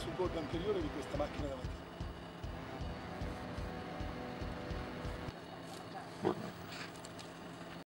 sul bordo anteriore di questa macchina davanti.